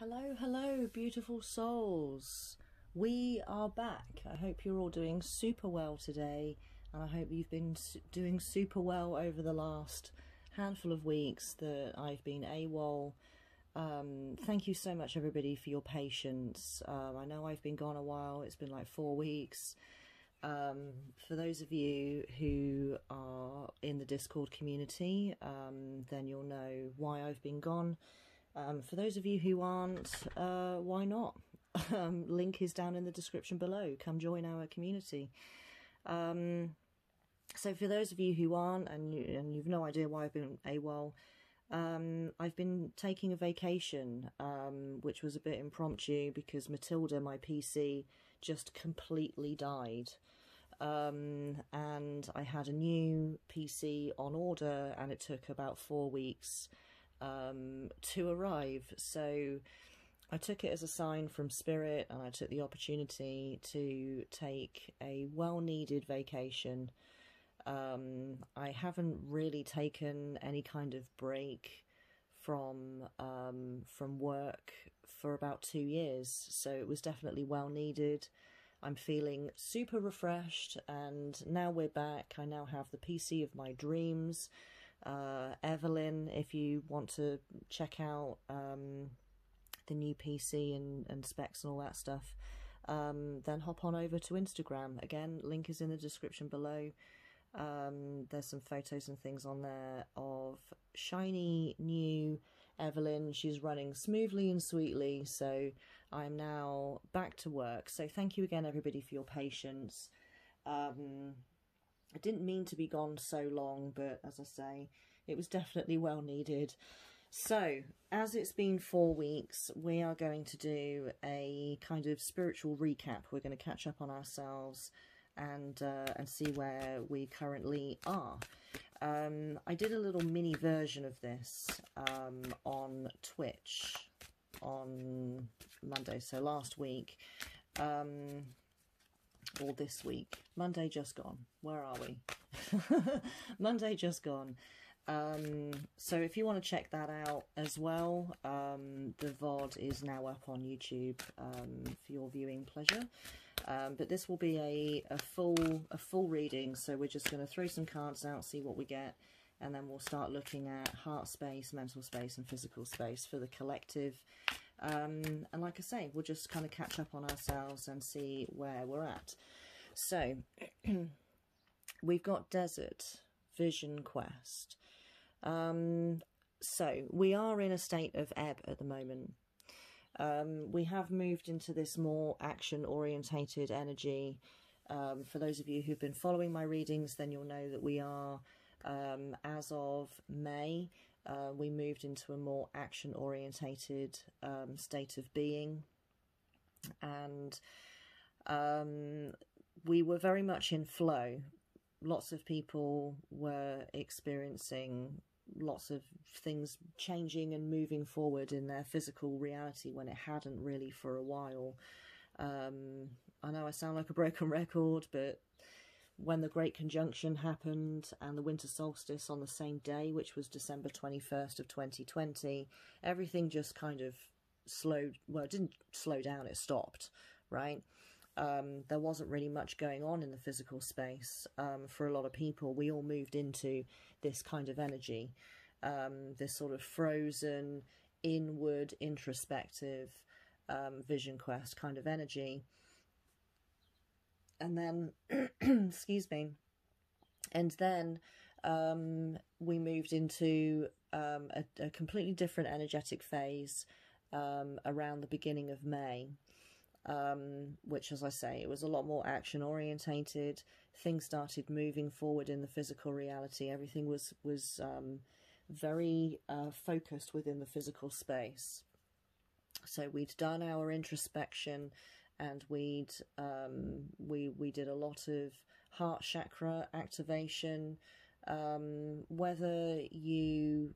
Hello, hello, beautiful souls. We are back. I hope you're all doing super well today, and I hope you've been doing super well over the last handful of weeks that I've been AWOL. Um, thank you so much, everybody, for your patience. Um, I know I've been gone a while, it's been like four weeks. Um, for those of you who are in the Discord community, um, then you'll know why I've been gone. Um, for those of you who aren't, uh, why not? Um, link is down in the description below. Come join our community. Um, so for those of you who aren't, and, you, and you've no idea why I've been AWOL, um, I've been taking a vacation, um, which was a bit impromptu because Matilda, my PC, just completely died. Um, and I had a new PC on order and it took about four weeks um, to arrive. So I took it as a sign from Spirit and I took the opportunity to take a well needed vacation. Um, I haven't really taken any kind of break from um, from work for about two years, so it was definitely well needed. I'm feeling super refreshed, and now we're back. I now have the PC of my dreams uh, Everlyn, if you want to check out um, the new PC and, and specs and all that stuff, um, then hop on over to Instagram. Again, link is in the description below. Um, there's some photos and things on there of shiny new Everlyn. She's running smoothly and sweetly, so I'm now back to work. So thank you again, everybody, for your patience. Um, I didn't mean to be gone so long, but as I say, it was definitely well needed. So, as it's been four weeks, we are going to do a kind of spiritual recap. We're going to catch up on ourselves and uh, and see where we currently are. Um, I did a little mini version of this um, on Twitch on Monday, so last week. Um, or this week. Monday just gone. Where are we? Monday just gone. Um, so if you want to check that out as well, um, the VOD is now up on YouTube um, for your viewing pleasure. Um, but this will be a, a full a full reading, so we're just going to throw some cards out, see what we get, and then we'll start looking at heart space, mental space, and physical space for the collective. Um, and like I say, we'll just kind of catch up on ourselves and see where we're at. So, we've got Desert Vision Quest. Um, so, we are in a state of ebb at the moment. Um, we have moved into this more action orientated energy. Um, for those of you who've been following my readings, then you'll know that we are, um, as of May, uh, we moved into a more action orientated um, state of being. And um, we were very much in flow. Lots of people were experiencing lots of things changing and moving forward in their physical reality when it hadn't really for a while. Um, I know I sound like a broken record, but when the Great Conjunction happened and the winter solstice on the same day, which was December 21st of 2020, everything just kind of slowed, well, it didn't slow down, it stopped, right? Um, there wasn't really much going on in the physical space um, for a lot of people. We all moved into this kind of energy, um, this sort of frozen, inward, introspective um, vision quest kind of energy and then, excuse me, and then um, we moved into um, a, a, completely different energetic phase um, around the beginning of May. Um, which, as I say, it was a lot more action orientated. Things started moving forward in the physical reality. Everything was was um, very uh, focused within the physical space. So we'd done our introspection and we'd um, we we did a lot of heart chakra activation. Um, whether you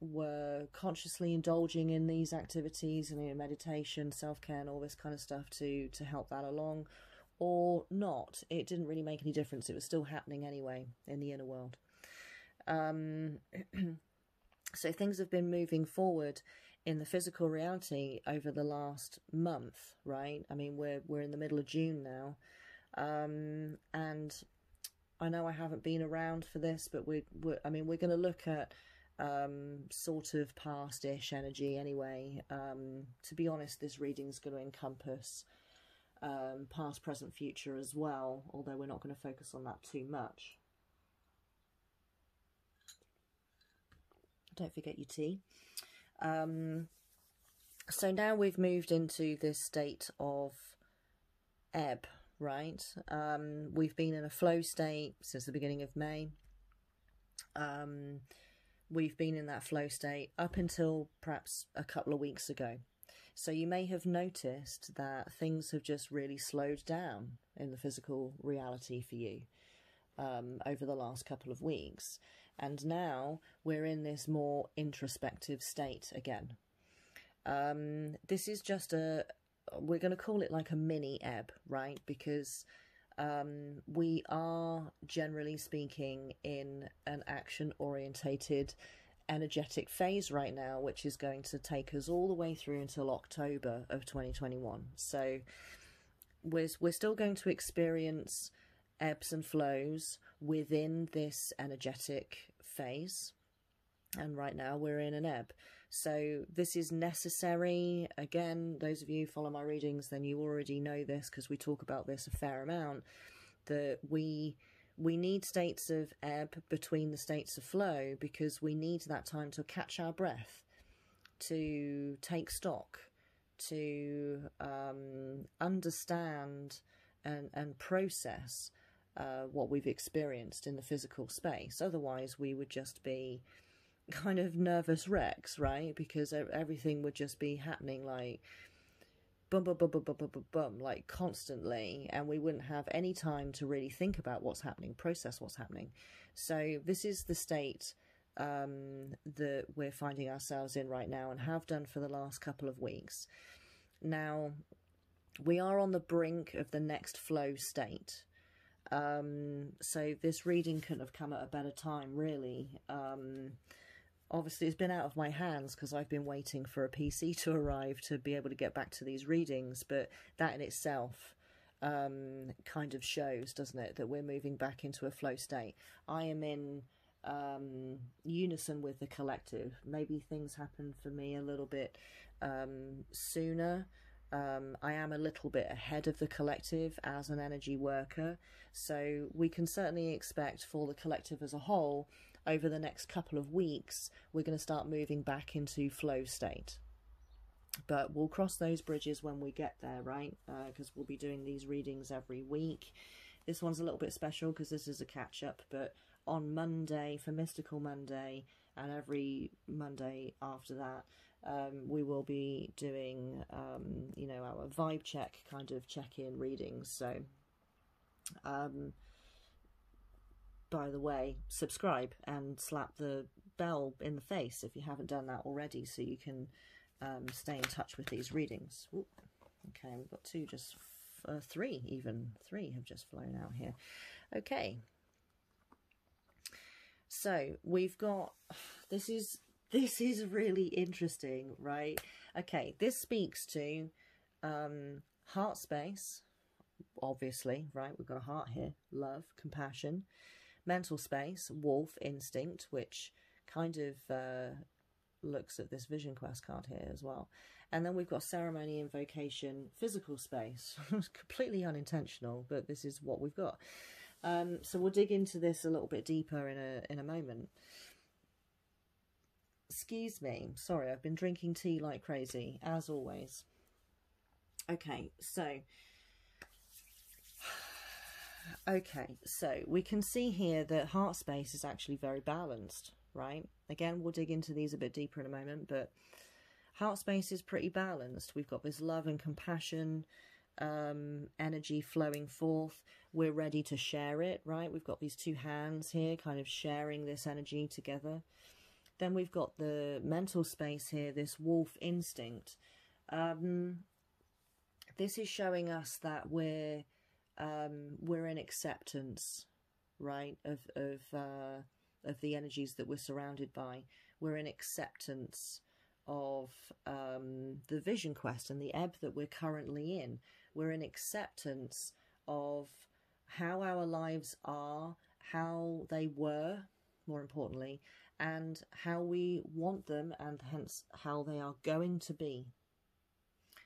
were consciously indulging in these activities and you know, meditation, self care, and all this kind of stuff to to help that along, or not, it didn't really make any difference. It was still happening anyway in the inner world. Um, so things have been moving forward in the physical reality over the last month, right? I mean, we're we're in the middle of June now, um, and I know I haven't been around for this, but we we're, I mean, we're going to look at um, sort of past-ish energy anyway. Um, to be honest, this reading is going to encompass um, past, present, future as well, although we're not going to focus on that too much. Don't forget your tea. Um, so now we've moved into this state of ebb, right? Um, we've been in a flow state since the beginning of May. Um, we've been in that flow state up until perhaps a couple of weeks ago. So you may have noticed that things have just really slowed down in the physical reality for you um, over the last couple of weeks. And now we're in this more introspective state again. Um, this is just a, we're going to call it like a mini ebb, right? Because um, we are generally speaking in an action orientated energetic phase right now, which is going to take us all the way through until October of 2021. So we're, we're still going to experience ebbs and flows within this energetic phase. And right now we're in an ebb. So this is necessary. Again, those of you follow my readings, then you already know this because we talk about this a fair amount. That we we need states of ebb between the states of flow because we need that time to catch our breath, to take stock, to um, understand and and process uh, what we've experienced in the physical space. Otherwise, we would just be kind of nervous wrecks, right? Because everything would just be happening like bum bum bum bum bum bum bum, like constantly, and we wouldn't have any time to really think about what's happening, process what's happening. So this is the state um, that we're finding ourselves in right now, and have done for the last couple of weeks. Now, we are on the brink of the next flow state. Um, so this reading couldn't have come at a better time, really. Um, obviously it's been out of my hands because I've been waiting for a PC to arrive to be able to get back to these readings, but that in itself um, kind of shows, doesn't it, that we're moving back into a flow state. I am in um, unison with the collective. Maybe things happen for me a little bit um, sooner. Um, I am a little bit ahead of the collective as an energy worker, so we can certainly expect for the collective as a whole over the next couple of weeks, we're going to start moving back into flow state. But we'll cross those bridges when we get there, right? Because uh, we'll be doing these readings every week. This one's a little bit special because this is a catch up, but on Monday, for Mystical Monday, and every Monday after that, um, we will be doing, um, you know, our vibe check kind of check in readings. So, um, by the way, subscribe and slap the bell in the face if you haven't done that already so you can um, stay in touch with these readings. Ooh, okay, we've got two, just uh, three even. Three have just flown out here. Okay. So we've got, this is, this is really interesting, right? Okay, this speaks to um, heart space, obviously, right? We've got a heart here, love, compassion, mental space, wolf instinct, which kind of uh, looks at this vision quest card here as well. And then we've got ceremony, invocation, physical space. completely unintentional, but this is what we've got. Um, so we'll dig into this a little bit deeper in a in a moment. Excuse me, sorry, I've been drinking tea like crazy, as always. Okay, so Okay, so we can see here that heart space is actually very balanced, right? Again, we'll dig into these a bit deeper in a moment, but heart space is pretty balanced. We've got this love and compassion um, energy flowing forth. We're ready to share it, right? We've got these two hands here kind of sharing this energy together. Then we've got the mental space here, this wolf instinct. Um, this is showing us that we're um, we're in acceptance, right, of of uh, of the energies that we're surrounded by. We're in acceptance of um, the vision quest and the ebb that we're currently in. We're in acceptance of how our lives are, how they were, more importantly, and how we want them, and hence how they are going to be.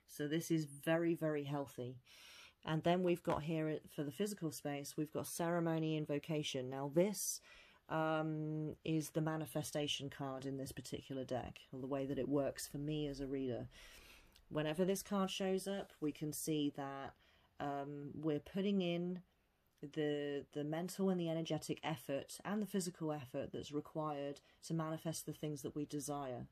So, this is very, very healthy. And then we've got here for the physical space, we've got ceremony invocation. Now, this um, is the manifestation card in this particular deck, or the way that it works for me as a reader. Whenever this card shows up, we can see that um, we're putting in the the mental and the energetic effort and the physical effort that's required to manifest the things that we desire.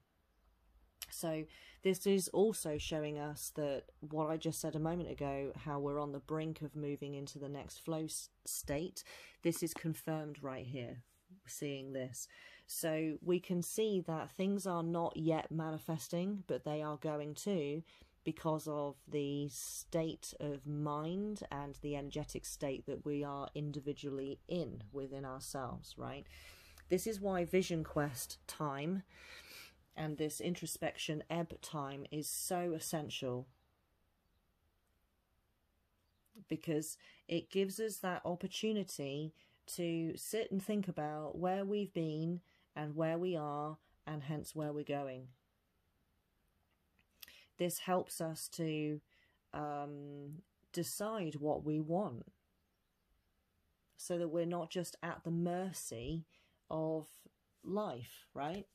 So this is also showing us that what I just said a moment ago, how we're on the brink of moving into the next flow state, this is confirmed right here, seeing this. So we can see that things are not yet manifesting, but they are going to because of the state of mind and the energetic state that we are individually in within ourselves, right? This is why Vision Quest time and this introspection ebb time is so essential because it gives us that opportunity to sit and think about where we've been and where we are and hence where we're going this helps us to um, decide what we want so that we're not just at the mercy of life, right?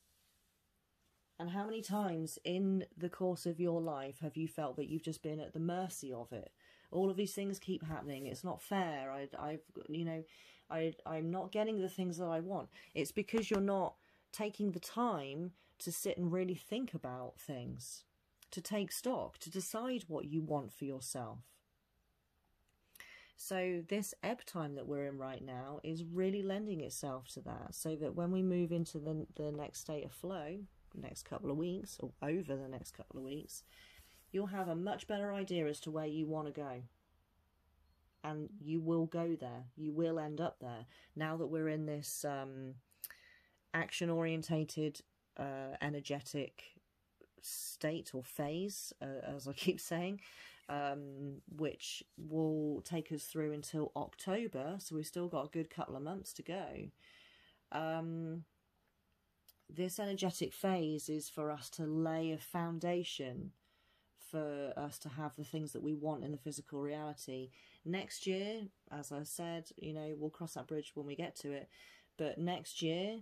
And how many times in the course of your life have you felt that you've just been at the mercy of it? All of these things keep happening. It's not fair. I, I've, you know, I, I'm not getting the things that I want. It's because you're not taking the time to sit and really think about things to take stock, to decide what you want for yourself. So, this ebb time that we're in right now is really lending itself to that, so that when we move into the, the next state of flow, next couple of weeks, or over the next couple of weeks, you'll have a much better idea as to where you want to go. And you will go there. You will end up there. Now that we're in this um, action orientated, uh, energetic state or phase, uh, as I keep saying, um, which will take us through until October. So we've still got a good couple of months to go. Um, this energetic phase is for us to lay a foundation for us to have the things that we want in the physical reality. Next year, as I said, you know, we'll cross that bridge when we get to it. But next year,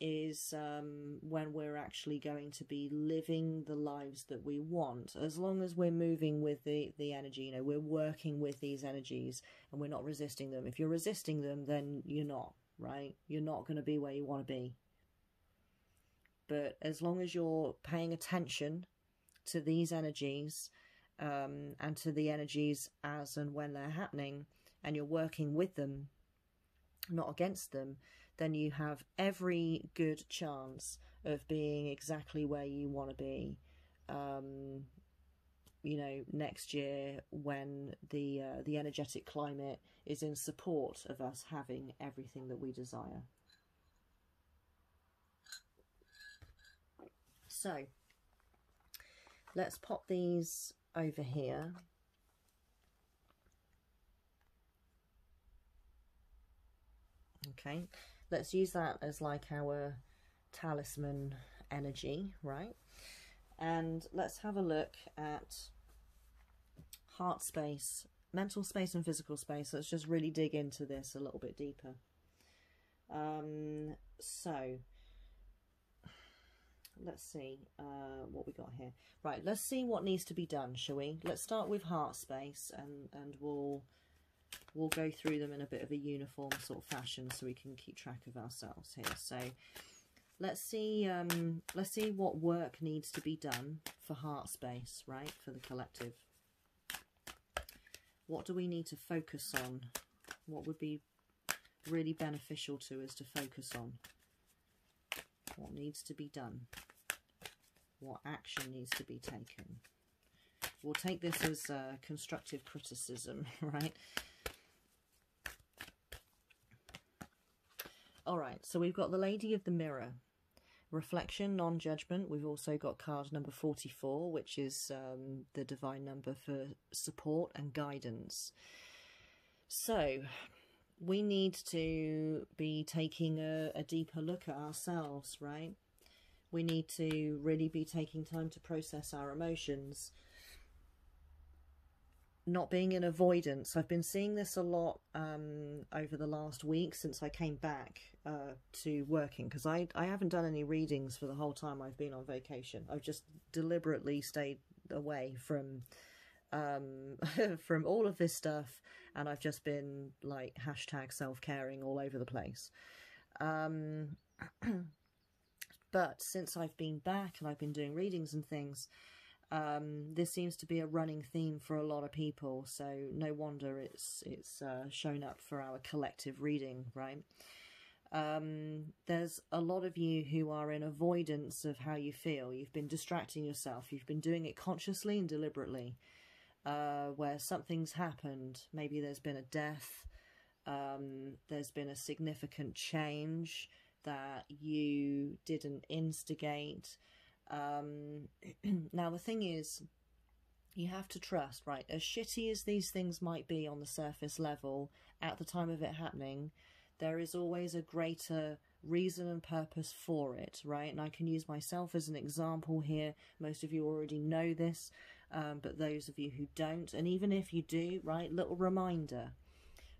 is um, when we're actually going to be living the lives that we want. As long as we're moving with the, the energy, you know, we're working with these energies and we're not resisting them. If you're resisting them, then you're not, right? You're not going to be where you want to be. But as long as you're paying attention to these energies um, and to the energies as and when they're happening, and you're working with them, not against them, then you have every good chance of being exactly where you want to be. Um, you know, next year when the uh, the energetic climate is in support of us having everything that we desire. So, let's pop these over here. Okay, let's use that as like our talisman energy, right? And let's have a look at heart space, mental space and physical space. Let's just really dig into this a little bit deeper. Um, so, let's see uh, what we got here. Right, let's see what needs to be done, shall we? Let's start with heart space and, and we'll we'll go through them in a bit of a uniform sort of fashion so we can keep track of ourselves here. So let's see um, let's see what work needs to be done for heart space, right, for the collective. What do we need to focus on? What would be really beneficial to us to focus on? What needs to be done? What action needs to be taken? We'll take this as uh, constructive criticism, right? All right, so we've got the Lady of the Mirror, reflection, non judgment. We've also got card number 44, which is um, the divine number for support and guidance. So, we need to be taking a, a deeper look at ourselves, right? We need to really be taking time to process our emotions not being in avoidance. I've been seeing this a lot um, over the last week since I came back uh, to working because I, I haven't done any readings for the whole time I've been on vacation. I've just deliberately stayed away from um, from all of this stuff and I've just been like hashtag self-caring all over the place. Um, but since I've been back and I've been doing readings and things, um, this seems to be a running theme for a lot of people, so no wonder it's it's uh, shown up for our collective reading, right? Um, there's a lot of you who are in avoidance of how you feel. You've been distracting yourself. You've been doing it consciously and deliberately. Uh, where something's happened, maybe there's been a death, um, there's been a significant change that you didn't instigate. Um, now, the thing is, you have to trust, right? As shitty as these things might be on the surface level at the time of it happening, there is always a greater reason and purpose for it, right? And I can use myself as an example here. Most of you already know this, um, but those of you who don't, and even if you do, right, little reminder.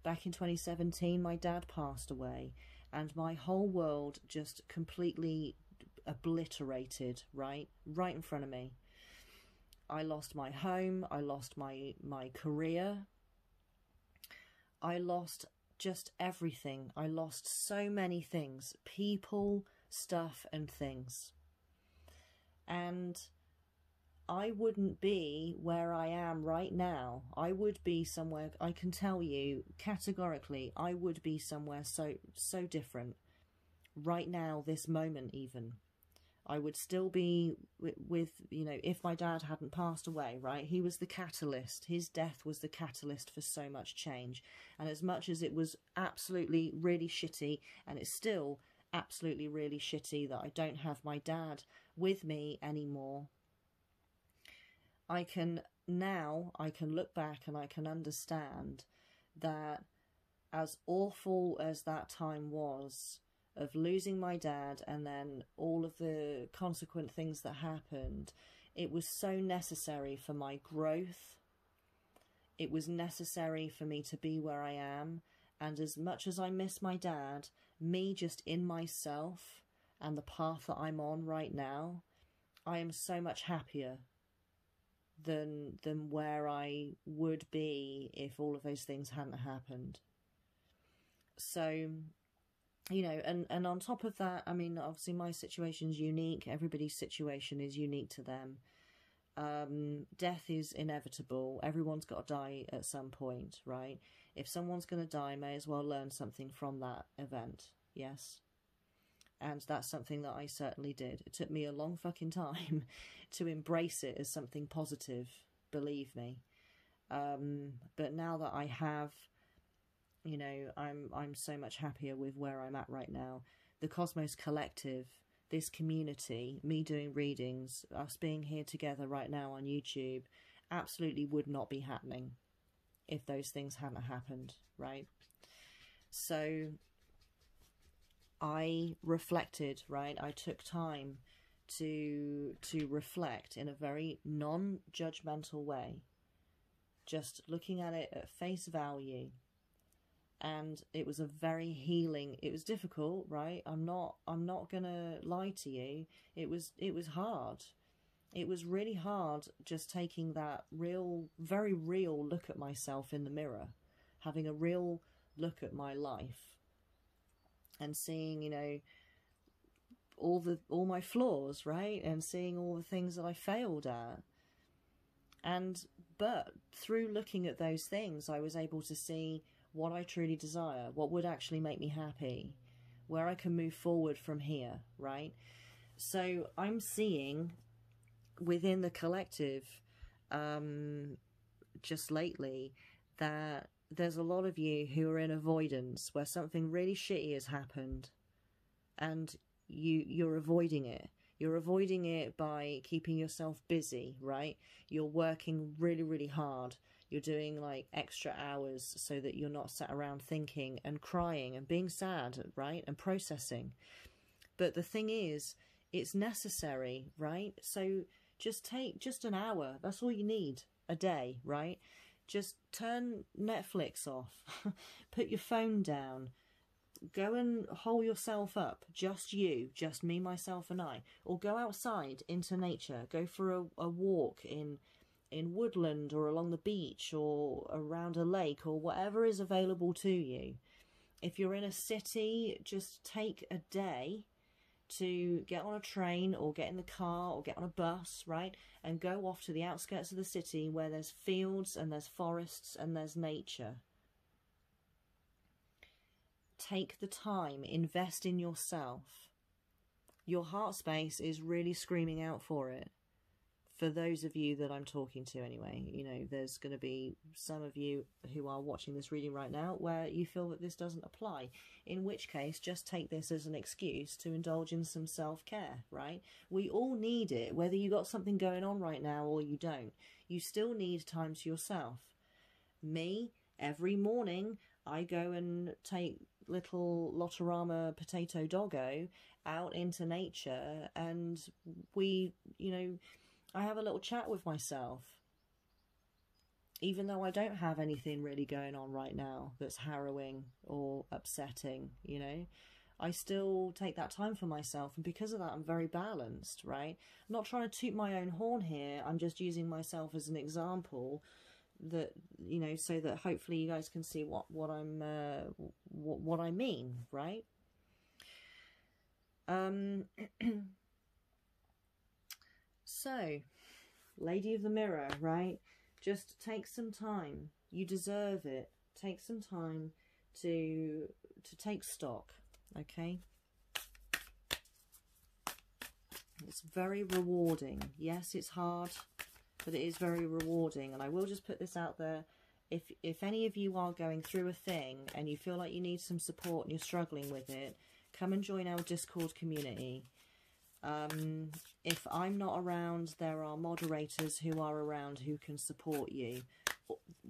Back in 2017, my dad passed away, and my whole world just completely obliterated, right? Right in front of me. I lost my home, I lost my my career. I lost just everything. I lost so many things, people, stuff and things. And I wouldn't be where I am right now. I would be somewhere I can tell you categorically I would be somewhere so so different right now this moment even I would still be with, you know, if my dad hadn't passed away, right? He was the catalyst. His death was the catalyst for so much change. And as much as it was absolutely really shitty, and it's still absolutely really shitty that I don't have my dad with me anymore, I can now, I can look back and I can understand that as awful as that time was, of losing my dad and then all of the consequent things that happened, it was so necessary for my growth. It was necessary for me to be where I am. And as much as I miss my dad, me just in myself and the path that I'm on right now, I am so much happier than than where I would be if all of those things hadn't happened. So you know, and, and on top of that, I mean, obviously my situation is unique. Everybody's situation is unique to them. Um, death is inevitable. Everyone's got to die at some point, right? If someone's going to die, may as well learn something from that event. Yes. And that's something that I certainly did. It took me a long fucking time to embrace it as something positive, believe me. Um, but now that I have you know, I'm I'm so much happier with where I'm at right now. The Cosmos Collective, this community, me doing readings, us being here together right now on YouTube, absolutely would not be happening if those things hadn't happened, right? So I reflected, right? I took time to to reflect in a very non-judgmental way. Just looking at it at face value and it was a very healing it was difficult right? I'm not i'm not gonna lie to you. It was it was hard. It was really hard just taking that real very real look at myself in the mirror having a real look at my life and seeing you know all the all my flaws right? And seeing all the things that i failed at. And but through looking at those things i was able to see what I truly desire, what would actually make me happy, where I can move forward from here, right? So I'm seeing within the collective, um, just lately, that there's a lot of you who are in avoidance where something really shitty has happened and you you're avoiding it. You're avoiding it by keeping yourself busy right? You're working really really hard you're doing like extra hours so that you're not sat around thinking and crying and being sad right and processing but the thing is it's necessary right so just take just an hour that's all you need a day right just turn netflix off put your phone down go and hole yourself up, just you, just me, myself, and I, or go outside into nature. Go for a, a walk in in woodland or along the beach or around a lake or whatever is available to you. If you're in a city, just take a day to get on a train or get in the car or get on a bus, right? And go off to the outskirts of the city where there's fields and there's forests and there's nature take the time, invest in yourself. Your heart space is really screaming out for it. For those of you that I'm talking to, anyway, you know, there's going to be some of you who are watching this reading right now where you feel that this doesn't apply. In which case, just take this as an excuse to indulge in some self care, right? We all need it, whether you got something going on right now or you don't. You still need time to yourself. Me, every morning, I go and take little Lotterama potato doggo out into nature and we, you know, I have a little chat with myself. Even though I don't have anything really going on right now that's harrowing or upsetting, you know, I still take that time for myself. And because of that, I'm very balanced, right? I'm not trying to toot my own horn here. I'm just using myself as an example that you know so that hopefully you guys can see what what I'm uh, what, what I mean right um so lady of the mirror right just take some time you deserve it take some time to to take stock okay it's very rewarding yes it's hard but it is very rewarding. And I will just put this out there. If, if any of you are going through a thing and you feel like you need some support and you're struggling with it, come and join our Discord community. Um, if I'm not around, there are moderators who are around who can support you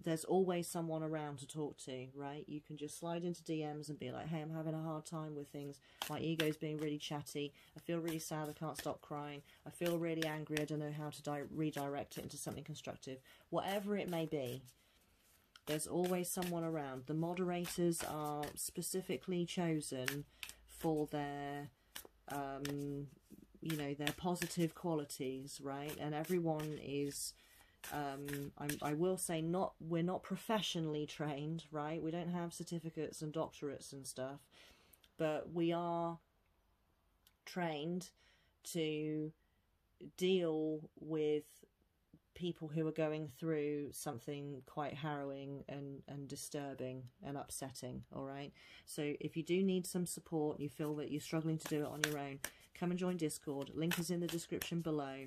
there's always someone around to talk to, right? You can just slide into DMs and be like, hey, I'm having a hard time with things. My ego's being really chatty. I feel really sad. I can't stop crying. I feel really angry. I don't know how to redirect it into something constructive. Whatever it may be, there's always someone around. The moderators are specifically chosen for their, um, you know, their positive qualities, right? And everyone is um, I, will say not we're not professionally trained, right? We don't have certificates and doctorates and stuff, but we are trained to deal with people who are going through something quite harrowing and, and disturbing and upsetting, all right? So if you do need some support, you feel that you're struggling to do it on your own, come and join Discord. Link is in the description below.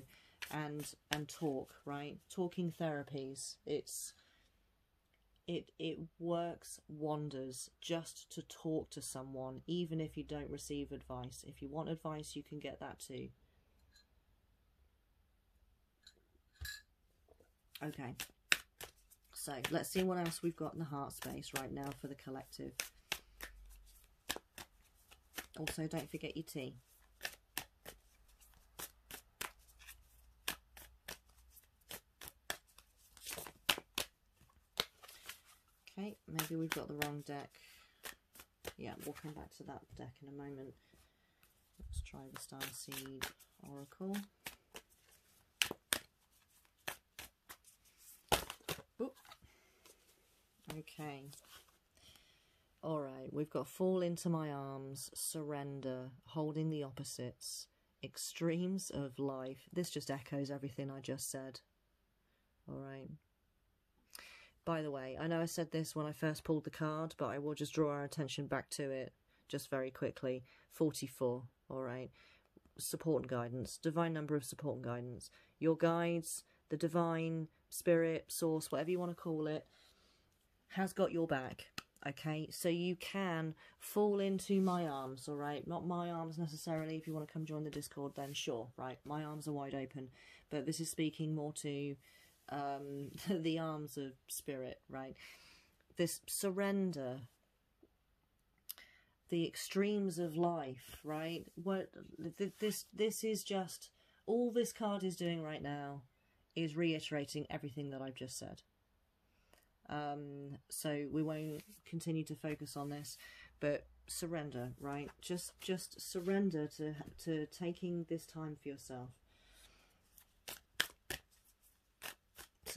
And and talk right? Talking therapies. It's it it works wonders just to talk to someone even if you don't receive advice. If you want advice you can get that too. Okay. So let's see what else we've got in the heart space right now for the collective. Also don't forget your tea Okay, maybe we've got the wrong deck. Yeah, we'll come back to that deck in a moment. Let's try the Star Seed Oracle. Oop. Okay. Alright, we've got Fall Into My Arms, Surrender, Holding the Opposites, Extremes of Life. This just echoes everything I just said. Alright. By the way, I know I said this when I first pulled the card, but I will just draw our attention back to it just very quickly. 44, all right. Support and guidance, divine number of support and guidance. Your guides, the divine spirit, source, whatever you want to call it, has got your back, Okay, so you can fall into my arms, all right? Not my arms necessarily. If you want to come join the Discord, then sure, right? My arms are wide open, but this is speaking more to um, the arms of spirit, right? This surrender, the extremes of life, right? What this this is just all this card is doing right now is reiterating everything that I've just said. Um, so we won't continue to focus on this, but surrender, right? Just just surrender to to taking this time for yourself.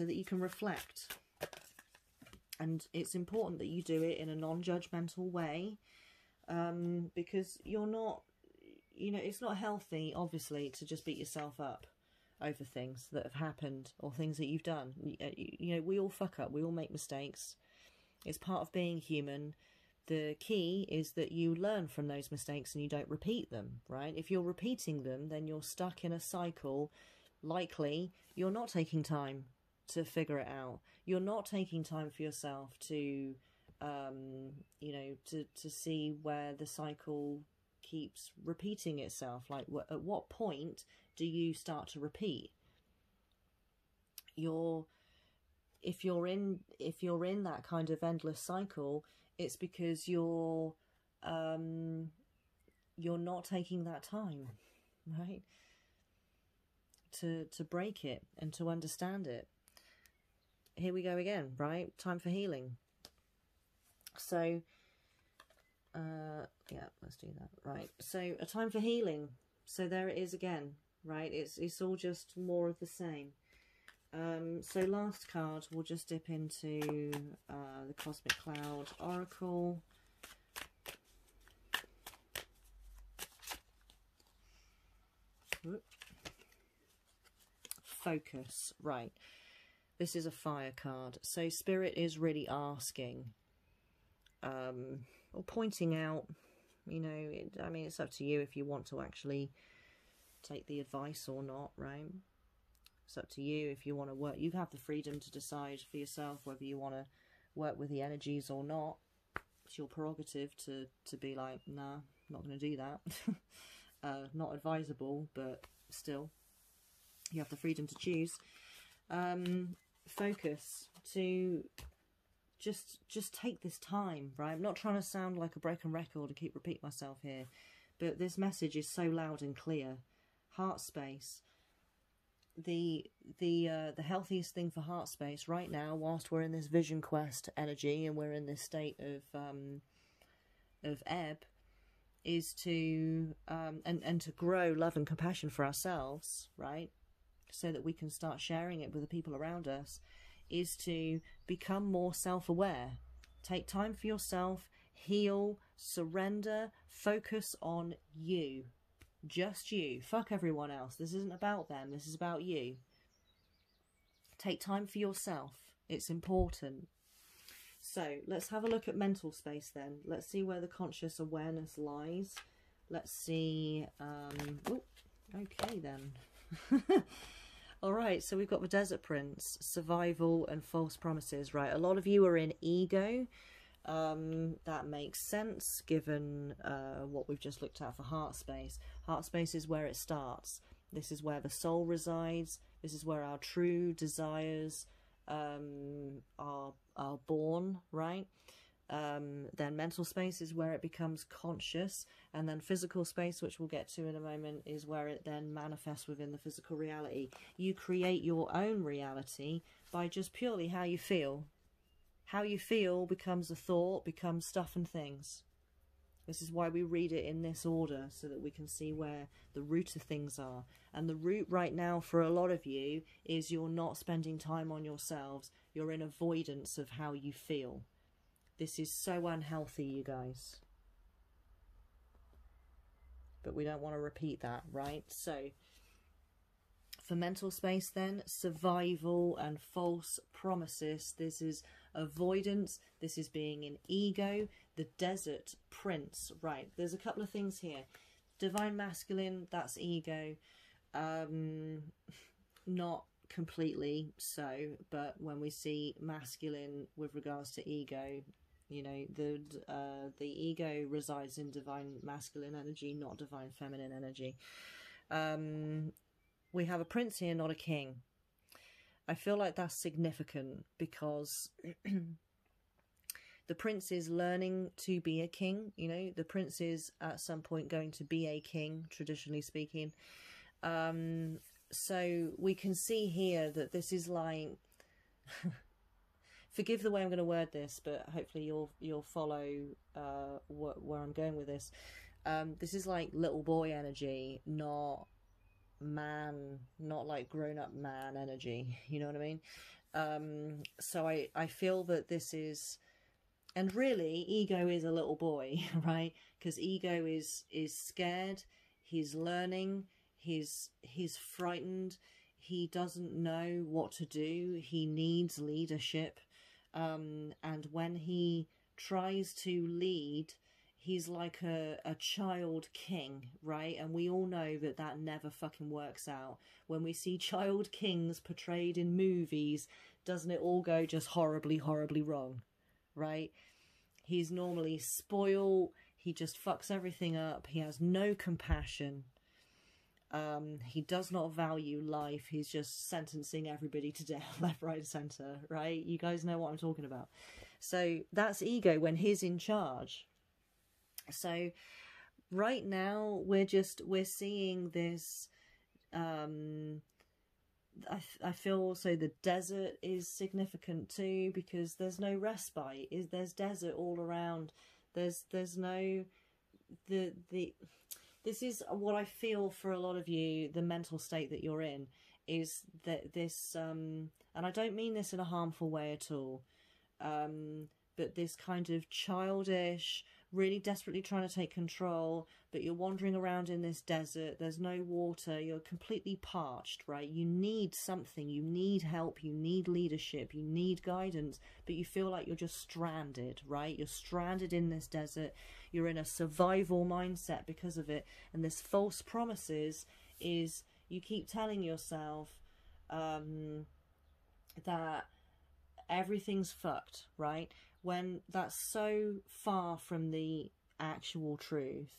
So that you can reflect. And it's important that you do it in a non-judgmental way. Um, because you're not you know, it's not healthy, obviously, to just beat yourself up over things that have happened or things that you've done. Uh, you know, we all fuck up, we all make mistakes. It's part of being human. The key is that you learn from those mistakes and you don't repeat them, right? If you're repeating them, then you're stuck in a cycle. Likely, you're not taking time to figure it out. You're not taking time for yourself to, um, you know, to, to see where the cycle keeps repeating itself. Like, at what point do you start to repeat? You're if you're in if you're in that kind of endless cycle, it's because you're um, you're not taking that time, right? To to break it and to understand it. Here we go again, right? Time for healing. So, uh, yeah, let's do that. Right. So, a time for healing. So there it is again right? It's, it's all just more of the same. Um, so last card, we'll just dip into uh, the Cosmic Cloud Oracle. Focus, right. This is a fire card. So Spirit is really asking um, or pointing out, you know, it, I mean, it's up to you if you want to actually take the advice or not, right? It's up to you if you want to work. You have the freedom to decide for yourself whether you want to work with the energies or not. It's your prerogative to, to be like, nah, not going to do that. uh, not advisable, but still, you have the freedom to choose. Um, focus to just just take this time, right? I'm not trying to sound like a broken record and keep repeating myself here, but this message is so loud and clear heart space the the uh, the healthiest thing for heart space right now whilst we're in this vision quest energy and we're in this state of um of ebb is to um and and to grow love and compassion for ourselves right so that we can start sharing it with the people around us is to become more self-aware take time for yourself heal surrender focus on you just you. Fuck everyone else. This isn't about them. This is about you. Take time for yourself. It's important. So let's have a look at mental space then. Let's see where the conscious awareness lies. Let's see. Um, oh, okay then. All right, so we've got the Desert Prince, survival and false promises. Right, a lot of you are in ego. Um, that makes sense given uh, what we've just looked at for heart space. Heart space is where it starts. This is where the soul resides. This is where our true desires um, are are born, right? Um, then mental space is where it becomes conscious, and then physical space, which we'll get to in a moment, is where it then manifests within the physical reality. You create your own reality by just purely how you feel, how you feel becomes a thought, becomes stuff and things. This is why we read it in this order, so that we can see where the root of things are. And the root right now for a lot of you is you're not spending time on yourselves. You're in avoidance of how you feel. This is so unhealthy, you guys. But we don't want to repeat that, right? So, for mental space then, survival and false promises. This is avoidance. This is being in ego. The desert prince. Right, there's a couple of things here. Divine masculine, that's ego. Um, not completely so, but when we see masculine with regards to ego, You know, the uh, the ego resides in divine masculine energy, not divine feminine energy. Um, we have a prince here, not a king. I feel like that's significant because the prince is learning to be a king. You know, the prince is at some point going to be a king, traditionally speaking. Um, so we can see here that this is like forgive the way I'm going to word this, but hopefully you'll you'll follow uh, wh- where I'm going with this. Um, this is like little boy energy, not man, not like grown up man energy. You know what I mean? Um, so I I feel that this is, and really, ego is a little boy, right? Because ego is is scared. He's learning. He's he's frightened. He doesn't know what to do. He needs leadership um, and when he tries to lead, he's like a, a child king, right? And we all know that that never fucking works out. When we see child kings portrayed in movies, doesn't it all go just horribly, horribly wrong, right? He's normally spoiled, he just fucks everything up, he has no compassion. Um, he does not value life. He's just sentencing everybody to death, left, right, centre, right? You guys know what I'm talking about. So that's ego when he's in charge. So right now we're just we're seeing this um I, I feel also the desert is significant too because there's no respite is there's desert all around there's there's no the the this is what I feel for a lot of you, the mental state that you're in, is that this, um, and I don't mean this in a harmful way at all, um, but this kind of childish, really desperately trying to take control, but you're wandering around in this desert, there's no water, you're completely parched, right? You need something, you need help, you need leadership, you need guidance, but you feel like you're just stranded, right? You're stranded in this desert, you're in a survival mindset because of it, and this false promises is you keep telling yourself um, that everything's fucked, right? When that's so far from the actual truth.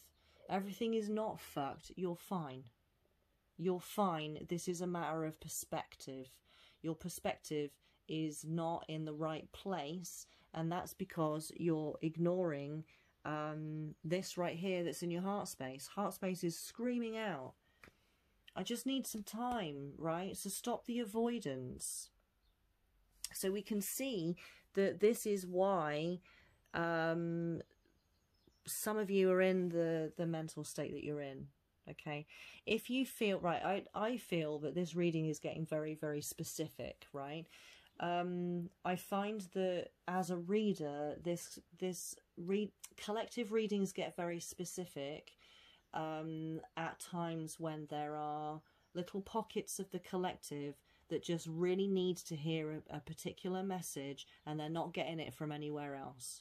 Everything is not fucked. You're fine. You're fine. This is a matter of perspective. Your perspective is not in the right place, and that's because you're ignoring um, this right here that's in your heart space. Heart space is screaming out. I just need some time, right? So stop the avoidance. So we can see that this is why um, some of you are in the the mental state that you're in okay? If you feel right i i feel that this reading is getting very very specific right? Um i find that as a reader this this read collective readings get very specific um at times when there are little pockets of the collective that just really needs to hear a, a particular message and they're not getting it from anywhere else.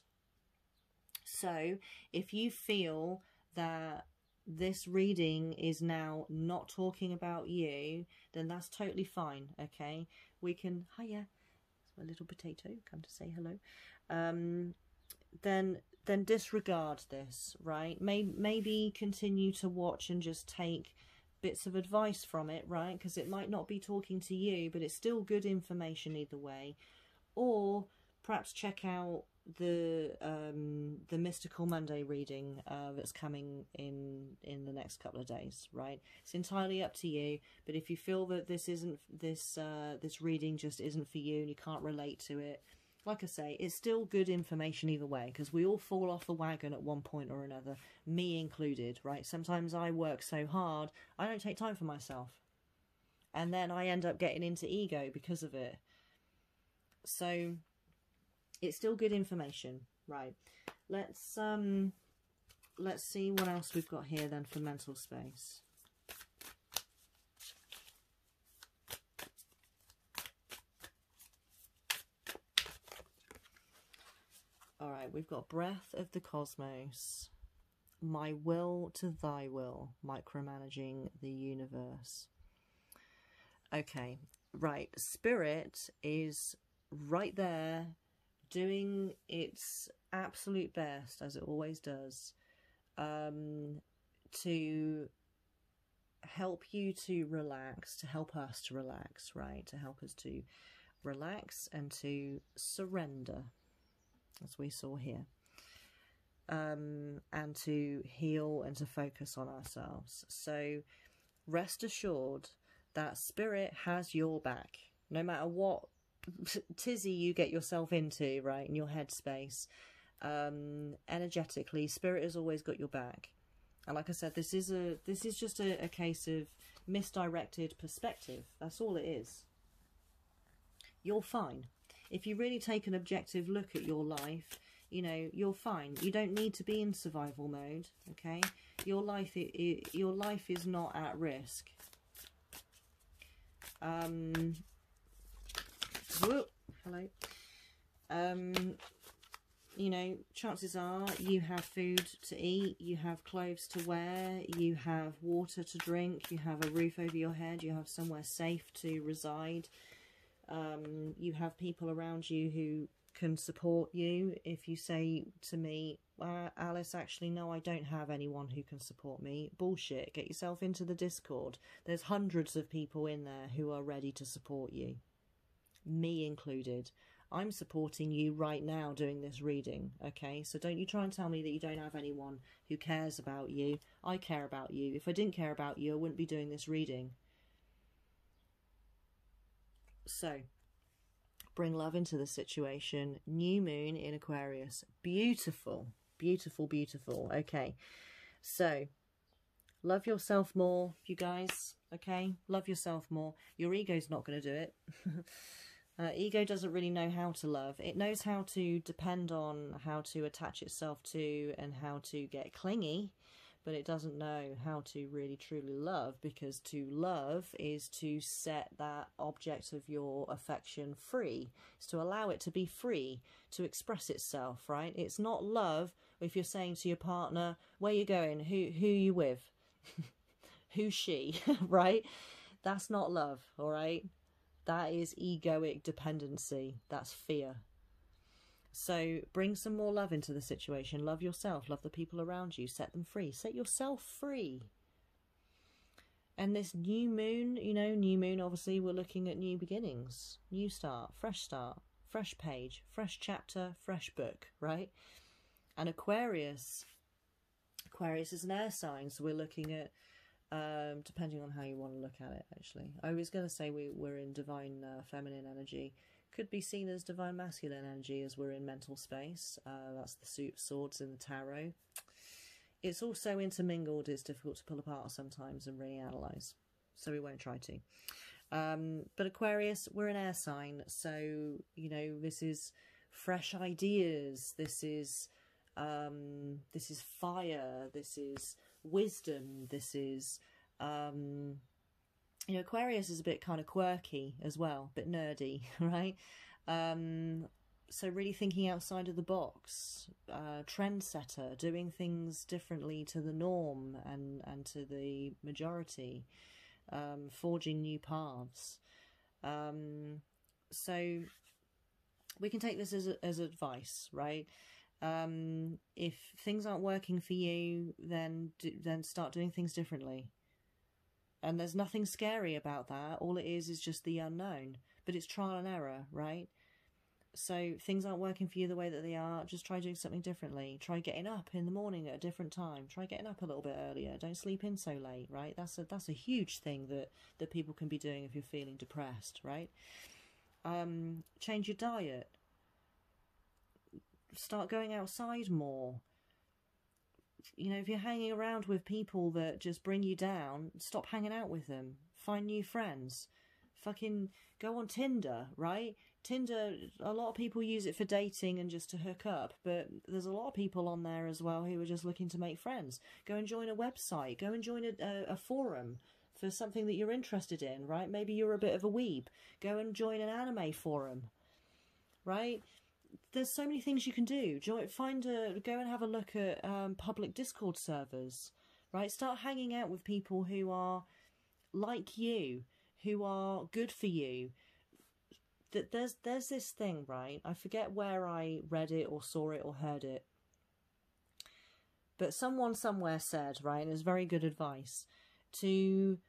So if you feel that this reading is now not talking about you, then that's totally fine. Okay, we can. Hiya, it's my little potato. Come to say hello. Um, then then disregard this. Right? May, maybe continue to watch and just take bits of advice from it, right? Because it might not be talking to you, but it's still good information either way. Or perhaps check out the um, the mystical Monday reading uh, that's coming in in the next couple of days. Right, it's entirely up to you. But if you feel that this isn't this uh, this reading just isn't for you and you can't relate to it, like I say, it's still good information either way because we all fall off the wagon at one point or another, me included, right? Sometimes I work so hard, I don't take time for myself. And then I end up getting into ego because of it. So it's still good information, right? Let's um let's see what else we've got here then for mental space. All right, we've got Breath of the Cosmos, My Will to Thy Will, Micromanaging the Universe. Okay, right, Spirit is right there doing its absolute best, as it always does, um, to help you to relax, to help us to relax, right? To help us to relax and to surrender, as we saw here. Um, and to heal and to focus on ourselves. So rest assured that spirit has your back, no matter what tizzy you get yourself into, right, in your headspace. Um, energetically, spirit has always got your back. And like I said, this is a this is just a, a case of misdirected perspective. That's all it is. You're fine. If you really take an objective look at your life, you know, you're fine. You don't need to be in survival mode, okay? Your life your life is not at risk. Um whoop, hello. Um you know, chances are you have food to eat, you have clothes to wear, you have water to drink, you have a roof over your head, you have somewhere safe to reside. Um, you have people around you who can support you. If you say to me, uh, Alice, actually, no, I don't have anyone who can support me. Bullshit. Get yourself into the Discord. There's hundreds of people in there who are ready to support you, me included. I'm supporting you right now doing this reading, okay? So don't you try and tell me that you don't have anyone who cares about you. I care about you. If I didn't care about you, I wouldn't be doing this reading. So, bring love into the situation. New moon in Aquarius. Beautiful, beautiful, beautiful. Okay, so love yourself more, you guys. Okay, love yourself more. Your ego's not going to do it. Uh, ego doesn't really know how to love. It knows how to depend on how to attach itself to and how to get clingy, but it doesn't know how to really truly love because to love is to set that object of your affection free. It's to allow it to be free, to express itself, right? It's not love if you're saying to your partner, where you going? Who who you with? Who's she? right? That's not love, all right? That is egoic dependency. That's fear. So bring some more love into the situation. Love yourself. Love the people around you. Set them free. Set yourself free. And this new moon, you know, new moon, obviously, we're looking at new beginnings, new start, fresh start, fresh page, fresh chapter, fresh book, right? And Aquarius, Aquarius is an air sign, so we're looking at um, depending on how you want to look at it, actually. I was going to say we, we're in divine uh, feminine energy. Could be seen as divine masculine energy as we're in mental space. Uh, that's the suit of swords in the tarot. It's also intermingled. It's difficult to pull apart sometimes and really analyse. So we won't try to. Um, but Aquarius, we're an air sign. So, you know, this is fresh ideas. This is um, this is fire. This is wisdom. This is, um, you know, Aquarius is a bit kind of quirky as well, a bit nerdy, right? Um, so really thinking outside of the box, uh, trendsetter, doing things differently to the norm and and to the majority, um, forging new paths. Um, so we can take this as as advice, right? Um, if things aren't working for you, then do, then start doing things differently. And there's nothing scary about that. All it is is just the unknown. But it's trial and error, right? So things aren't working for you the way that they are. Just try doing something differently. Try getting up in the morning at a different time. Try getting up a little bit earlier. Don't sleep in so late, right? That's a that's a huge thing that that people can be doing if you're feeling depressed, right? Um, change your diet start going outside more. You know, if you're hanging around with people that just bring you down, stop hanging out with them. Find new friends. Fucking go on Tinder, right? Tinder, a lot of people use it for dating and just to hook up, but there's a lot of people on there as well who are just looking to make friends. Go and join a website. Go and join a, a, a forum for something that you're interested in, right? Maybe you're a bit of a weeb. Go and join an anime forum, right? There's so many things you can do. Join, find a go and have a look at um, public Discord servers, right? Start hanging out with people who are like you, who are good for you. that there's there's this thing, right? I forget where I read it or saw it or heard it. But someone somewhere said, right, and it's very good advice, to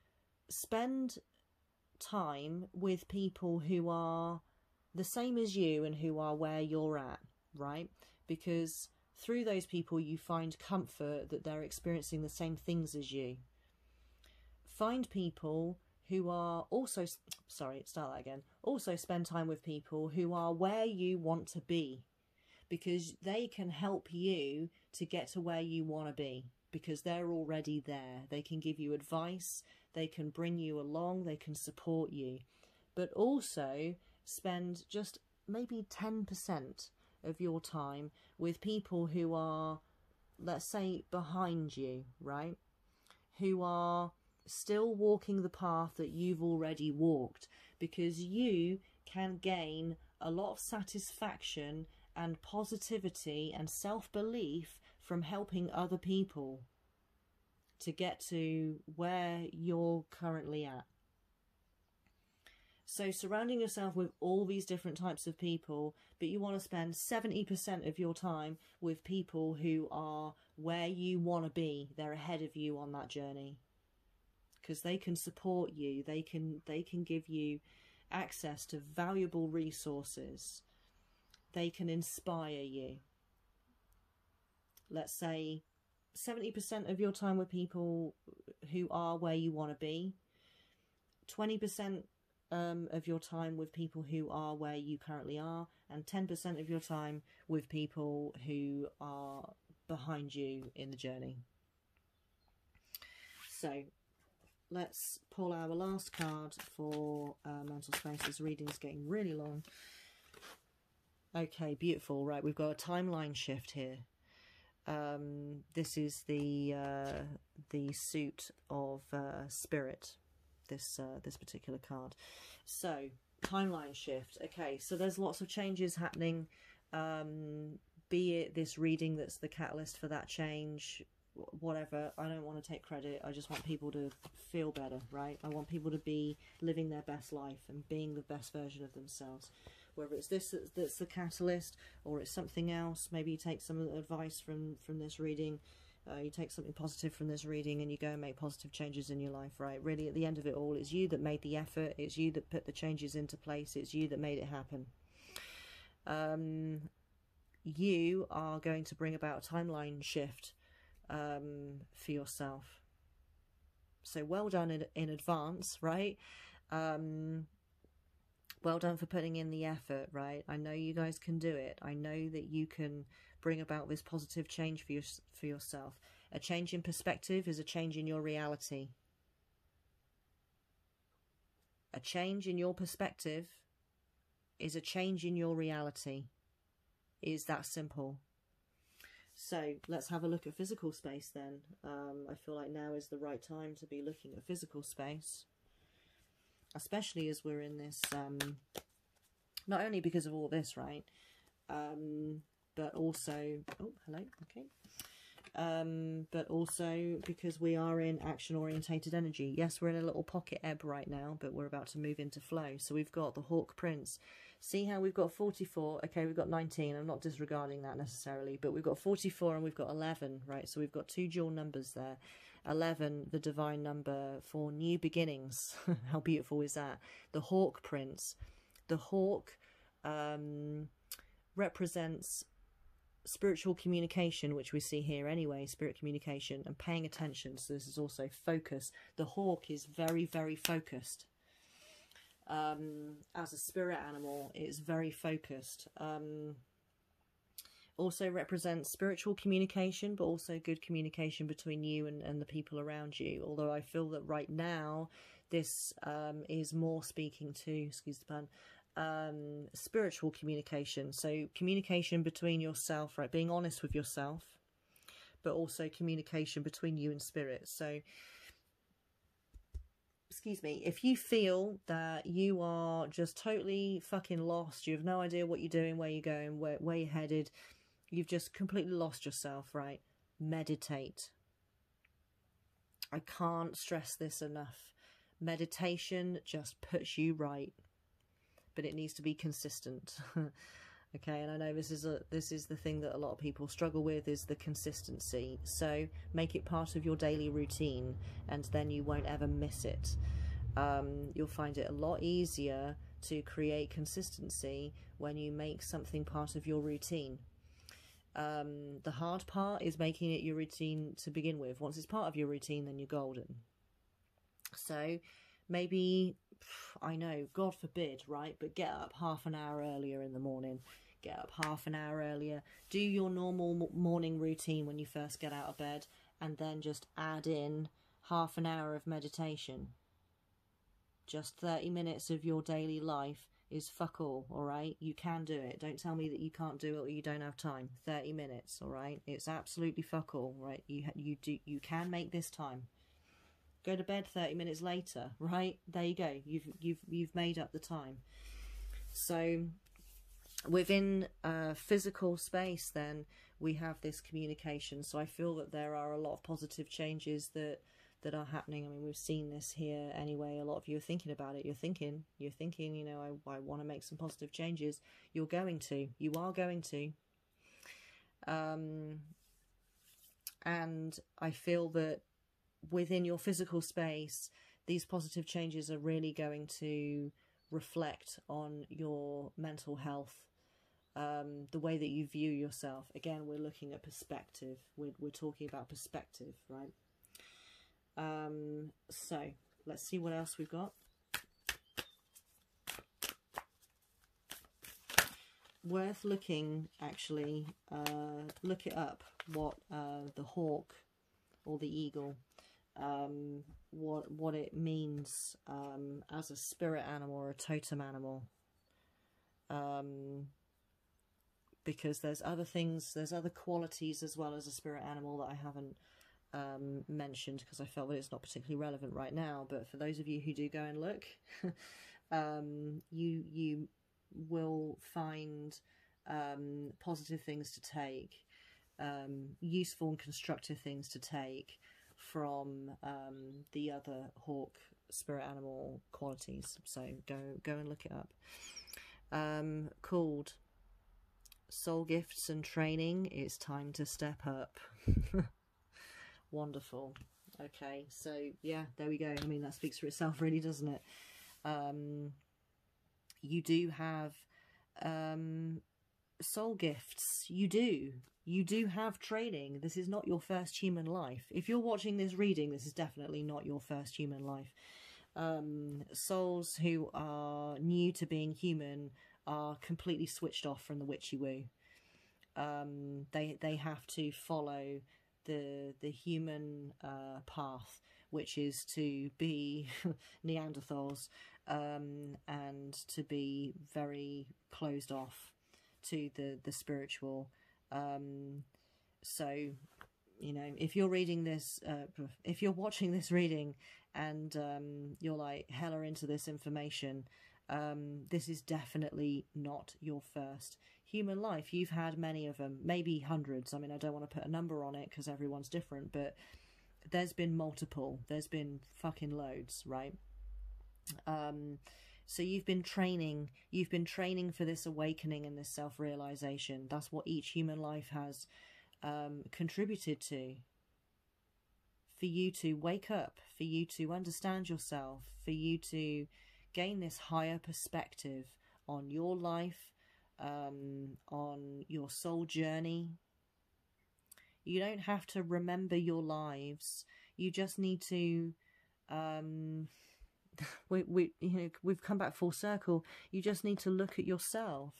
spend time with people who are the same as you and who are where you're at, right? Because through those people you find comfort that they're experiencing the same things as you. Find people who are also sorry, start that again. Also spend time with people who are where you want to be because they can help you to get to where you want to be because they're already there. They can give you advice, they can bring you along, they can support you. But also spend just maybe 10% of your time with people who are, let's say, behind you, right? Who are still walking the path that you've already walked because you can gain a lot of satisfaction and positivity and self belief from helping other people to get to where you're currently at. So, surrounding yourself with all these different types of people, but you want to spend 70% of your time with people who are where you want to be. They're ahead of you on that journey because they can support you. They can they can give you access to valuable resources. They can inspire you. Let's say 70% of your time with people who are where you want to be. 20% um, of your time with people who are where you currently are, and 10% of your time with people who are behind you in the journey. So let's pull our last card for uh, mental spaces. Reading's getting really long. Okay, beautiful. Right, we've got a timeline shift here. Um, this is the uh, the suit of uh, spirit this uh, this particular card. So timeline shift. Okay, so there's lots of changes happening. Um, be it this reading that's the catalyst for that change, whatever. I don't want to take credit. I just want people to feel better, right? I want people to be living their best life and being the best version of themselves. Whether it's this that's the catalyst or it's something else, maybe you take some advice from from this reading uh, you take something positive from this reading and you go and make positive changes in your life, right? Really, at the end of it all, it's you that made the effort, it's you that put the changes into place, it's you that made it happen. Um, you are going to bring about a timeline shift um, for yourself. So well done in, in advance, right? Um, well done for putting in the effort, right? I know you guys can do it. I know that you can bring about this positive change for, your, for yourself. A change in perspective is a change in your reality. A change in your perspective is a change in your reality. It is that simple. So let's have a look at physical space then. Um, I feel like now is the right time to be looking at physical space, especially as we're in this, um, not only because of all this, right? Um, but also, oh, hello, okay. Um, but also because we are in action orientated energy. Yes, we're in a little pocket ebb right now, but we're about to move into flow. So we've got the Hawk Prince. See how we've got 44. Okay, we've got 19. I'm not disregarding that necessarily, but we've got 44 and we've got 11, right? So we've got two dual numbers there. 11, the divine number for new beginnings. how beautiful is that? The Hawk Prince. The Hawk um, represents spiritual communication, which we see here anyway, spirit communication, and paying attention. So this is also focus. The hawk is very, very focused. Um, as a spirit animal, it's very focused. Um, also represents spiritual communication, but also good communication between you and, and the people around you. Although I feel that right now, this um, is more speaking to, excuse the pun, um, spiritual communication. So communication between yourself, right? Being honest with yourself, but also communication between you and spirit. So, excuse me, if you feel that you are just totally fucking lost, you have no idea what you're doing, where you're going, where, where you're headed, you've just completely lost yourself, right? Meditate. I can't stress this enough. Meditation just puts you right but it needs to be consistent. okay, and I know this is a this is the thing that a lot of people struggle with is the consistency. So make it part of your daily routine, and then you won't ever miss it. Um, you'll find it a lot easier to create consistency when you make something part of your routine. Um, the hard part is making it your routine to begin with. Once it's part of your routine, then you're golden. So maybe, I know, God forbid, right? But get up half an hour earlier in the morning. Get up half an hour earlier. Do your normal morning routine when you first get out of bed, and then just add in half an hour of meditation. Just 30 minutes of your daily life is fuck all, alright? You can do it. Don't tell me that you can't do it or you don't have time. 30 minutes, alright? It's absolutely fuck all, right? You, you, do, you can make this time go to bed 30 minutes later right? There you go. You've you've you've made up the time. So within uh, physical space then we have this communication. So i feel that there are a lot of positive changes that that are happening. I mean we've seen this here anyway. A lot of you are thinking about it. You're thinking you're thinking you know i, I want to make some positive changes. You're going to. You are going to. Um and i feel that within your physical space, these positive changes are really going to reflect on your mental health, um, the way that you view yourself. Again, we're looking at perspective. We're, we're talking about perspective, right? Um, so let's see what else we've got. Worth looking, actually, uh, look it up, what uh, the hawk or the eagle um, what what it means um, as a spirit animal or a totem animal. Um, because there's other things, there's other qualities as well as a spirit animal that I haven't um, mentioned because I felt that it's not particularly relevant right now. But for those of you who do go and look, um, you you will find um, positive things to take, um, useful and constructive things to take, from um, the other hawk spirit animal qualities. So go go and look it up. Um, called Soul Gifts and Training. It's time to step up. Wonderful. Okay, so yeah, there we go. I mean, that speaks for itself, really, doesn't it? Um, you do have um, soul gifts. You do. You do have training. This is not your first human life. If you're watching this reading, this is definitely not your first human life. Um, souls who are new to being human are completely switched off from the witchy woo. Um, they they have to follow the the human uh, path, which is to be Neanderthals um, and to be very closed off to the the spiritual. Um, so, you know, if you're reading this, uh, if you're watching this reading, and um, you're like hella into this information, um, this is definitely not your first human life. You've had many of them, maybe hundreds. I mean, I don't want to put a number on it because everyone's different, but there's been multiple. There's been fucking loads, right? Um, so you've been training, you've been training for this awakening and this self realization. That's what each human life has um, contributed to. For you to wake up, for you to understand yourself, for you to gain this higher perspective on your life, um, on your soul journey. You don't have to remember your lives. You just need to um, we, we you know we've come back full circle. You just need to look at yourself.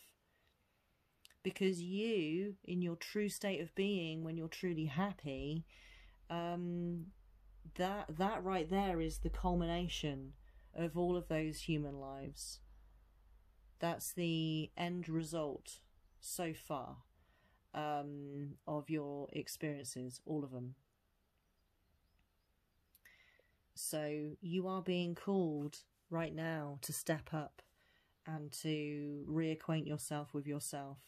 Because you in your true state of being when you're truly happy um that that right there is the culmination of all of those human lives. That's the end result so far um of your experiences all of them so you are being called right now to step up and to reacquaint yourself with yourself,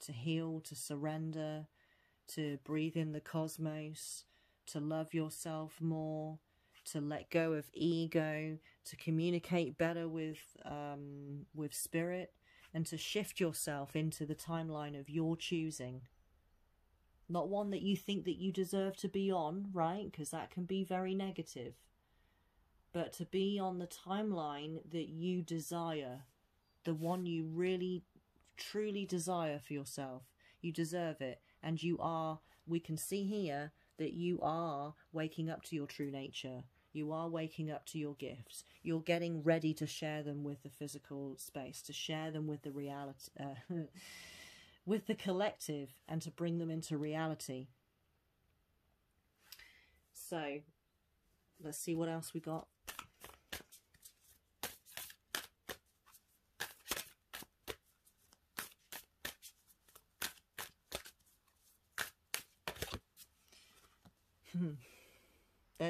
to heal, to surrender, to breathe in the cosmos, to love yourself more, to let go of ego, to communicate better with um, with spirit, and to shift yourself into the timeline of your choosing. Not one that you think that you deserve to be on, right? Because that can be very negative. But to be on the timeline that you desire, the one you really, truly desire for yourself. You deserve it. And you are, we can see here that you are waking up to your true nature. You are waking up to your gifts. You're getting ready to share them with the physical space, to share them with the reality, uh, with the collective, and to bring them into reality. So, let's see what else we got.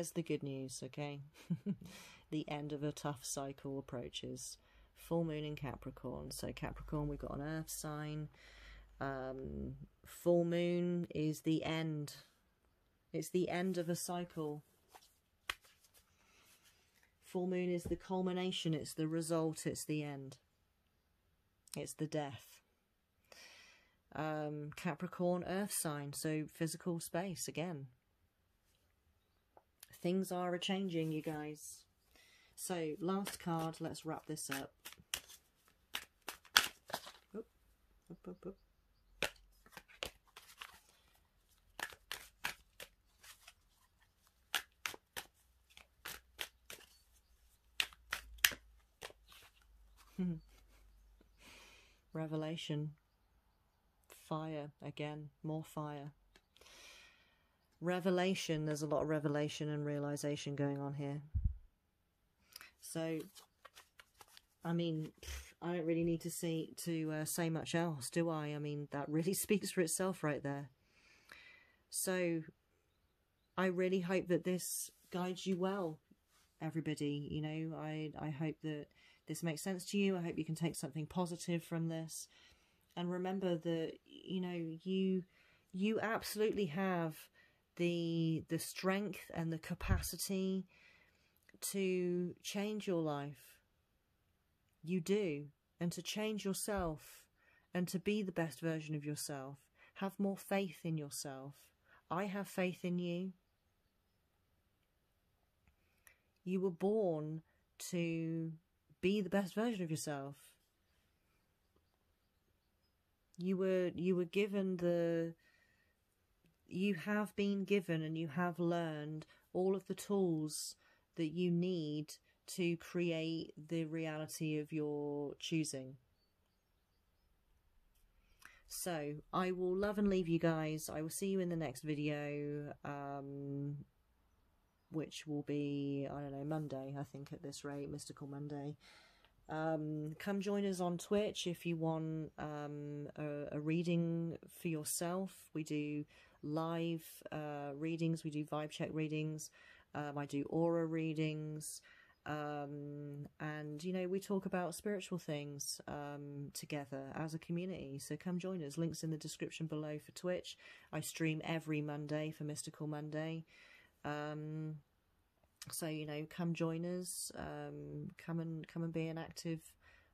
There's the good news, okay? the end of a tough cycle approaches. Full moon in Capricorn. So, Capricorn, we've got an earth sign. Um, full moon is the end. It's the end of a cycle. Full moon is the culmination, it's the result, it's the end. It's the death. Um, Capricorn, earth sign, so physical space again things are a changing, you guys. So, last card, let's wrap this up. Revelation. Fire again, more fire revelation. There's a lot of revelation and realization going on here. So, I mean, I don't really need to say to uh, say much else, do I? I mean, that really speaks for itself right there. So, I really hope that this guides you well, everybody. You know, I I hope that this makes sense to you. I hope you can take something positive from this, and remember that you know you you absolutely have the the strength and the capacity to change your life. You do. And to change yourself and to be the best version of yourself. Have more faith in yourself. I have faith in you. You were born to be the best version of yourself. You were you were given the you have been given and you have learned all of the tools that you need to create the reality of your choosing. So, I will love and leave you guys. I will see you in the next video, um, which will be, I don't know, Monday, I think, at this rate, Mystical Monday. Um, come join us on Twitch if you want um, a, a reading for yourself. We do live uh, readings. We do vibe check readings. Um, I do aura readings. Um, and, you know, we talk about spiritual things um, together as a community. So come join us. Links in the description below for Twitch. I stream every Monday for Mystical Monday. Um, so, you know, come join us. Um, come and come and be an active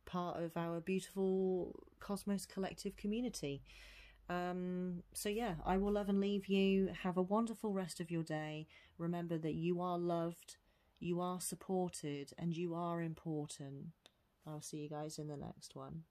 part of our beautiful Cosmos Collective community. Um, so, yeah, I will love and leave you. Have a wonderful rest of your day. Remember that you are loved, you are supported, and you are important. I'll see you guys in the next one.